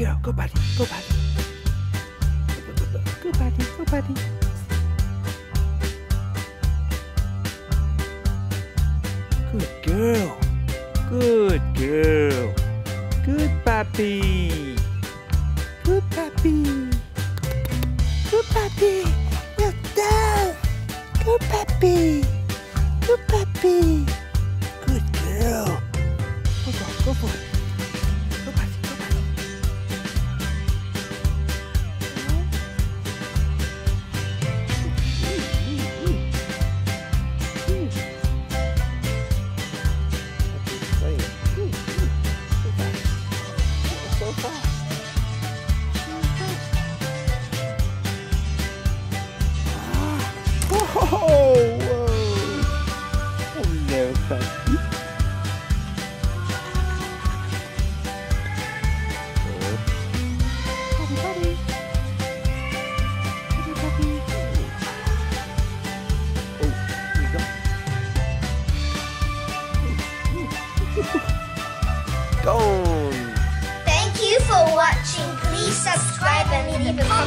girl. Go, buddy. Go, buddy. Go, go, buddy. Go, buddy. Good girl. Good girl. Good puppy. Good puppy. Good puppy. Well done. Good puppy. Good puppy. Fast. Oh, for watching. Please subscribe and leave a comment.